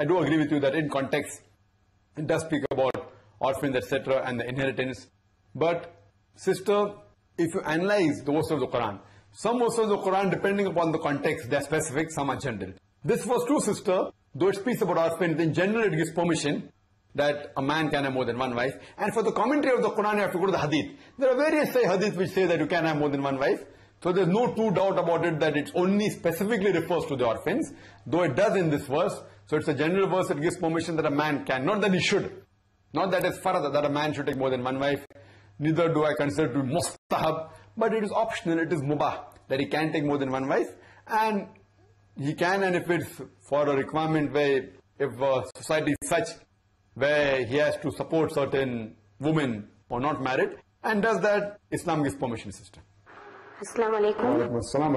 I do agree with you that in context, it does speak about orphans, etc., and the inheritance. But, sister, if you analyze the verses of the Quran, some verses of the Quran, depending upon the context, they're specific, some are general. This was true, sister, though it speaks about orphans, in general it gives permission that a man can have more than one wife. And for the commentary of the Quran, you have to go to the hadith. There are various say, Hadith which say that you can have more than one wife. So there's no true doubt about it that it only specifically refers to the orphans, though it does in this verse. So it's a general verse that gives permission that a man can, not that he should. Not that it's farad, that a man should take more than one wife. Neither do I consider it to be mustahab, but it is optional, it is mubah, that he can take more than one wife. And he can, and if it's for a requirement where, if society is such, where he has to support certain women or not married, and does that, Islam gives permission السلام عليكم. السلام.